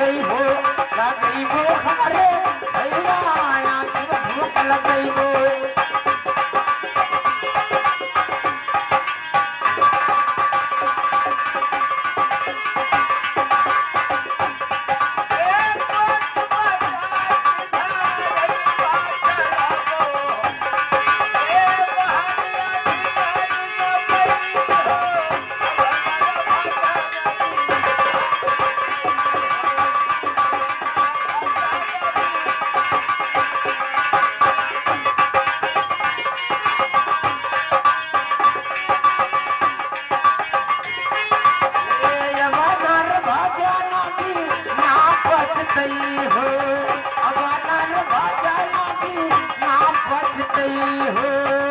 गई हो हमारे भैया आया धूप लग गई हो हो।